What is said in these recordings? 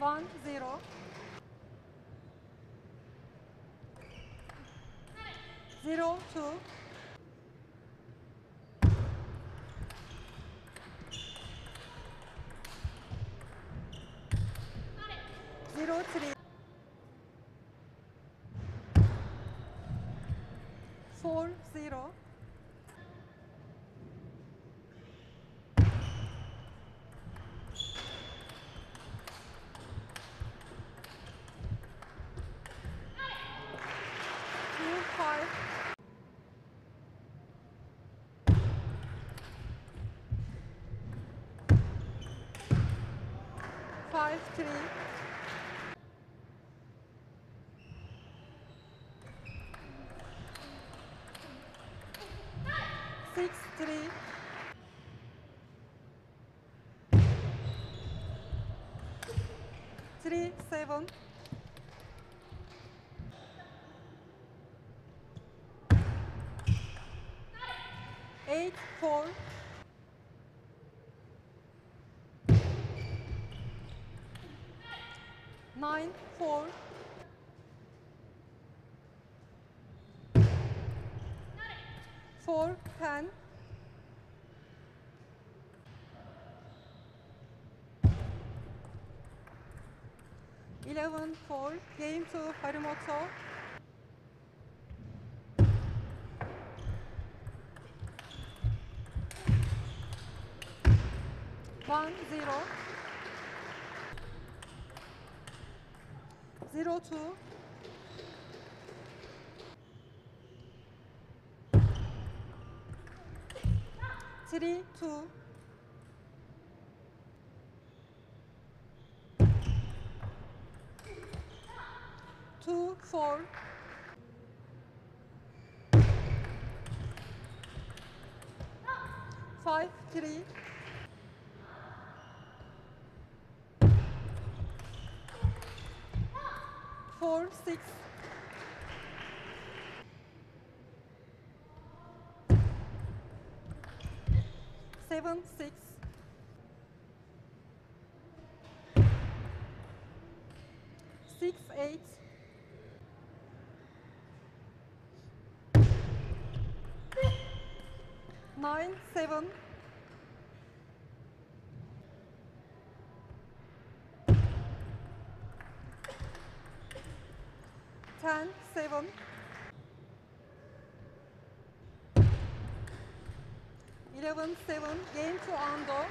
One, zero. Zero, two. Zero, three. Four, zero. Two, five. Five, three. Six, three. Three, seven. Eight, four. Nine, four. Four, ten. Eleven, four. Game to Harimoto. One, zero. Zero, two. Three, two. Two, four. Five, three. Four, six. Seven, six. Six, eight. Nine, seven. Ten, seven. Eleven, seven. Game to Ando.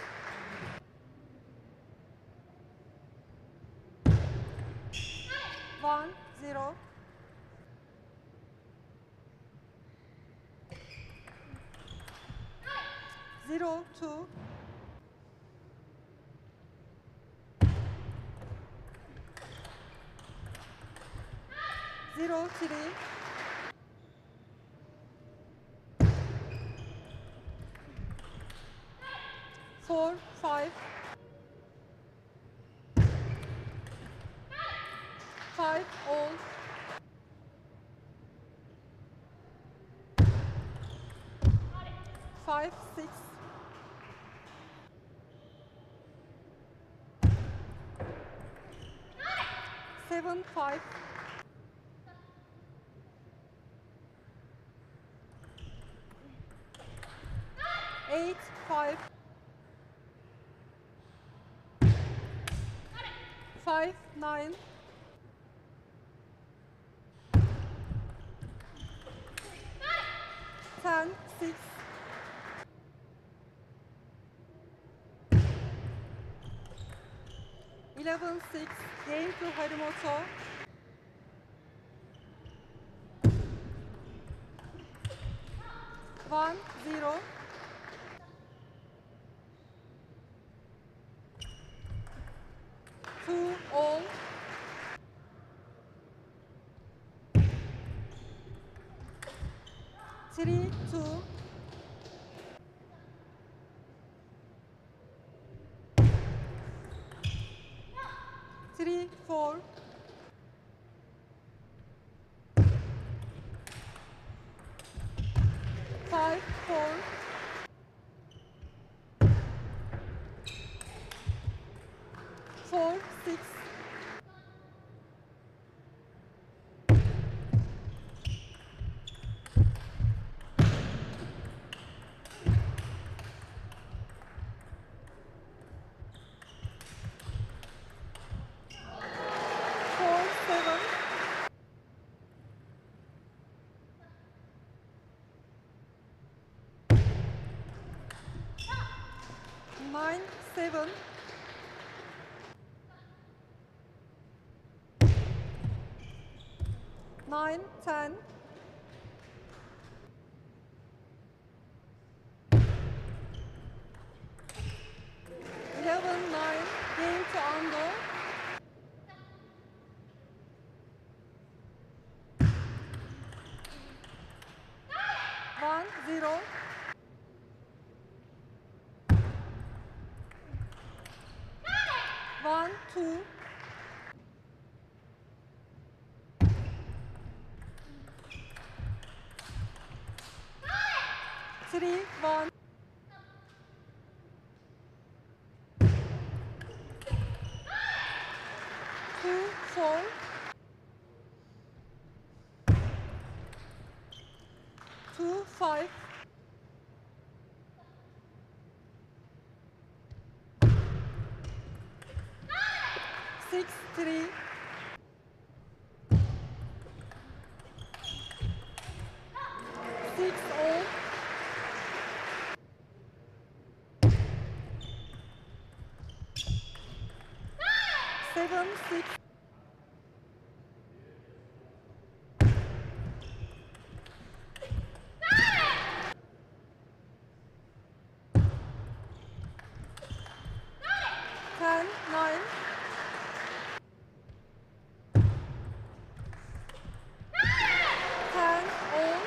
One, zero. Zero, two. Zero. Four, five. Five, all. Five, six. Seven, five. Eight, five. Five, nine. Ten, six. Eleven, six. Game to Harimoto. One, zero. Two, all. Three, two. Three, four. Five, four. Four, six. Seven, nine, ten, One, two. Three, one. Two, four. Two, five. Six, three. Six, all. Seven, six. Ten, nine. Ten, all.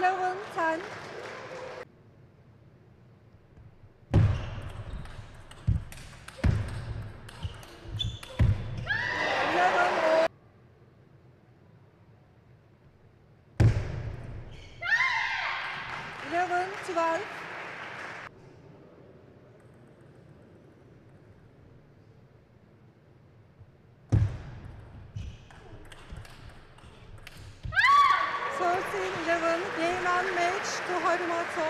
Eleven, ten. Eleven, all. Eleven, twelve. Finderin Renan Mage, du heute mal so.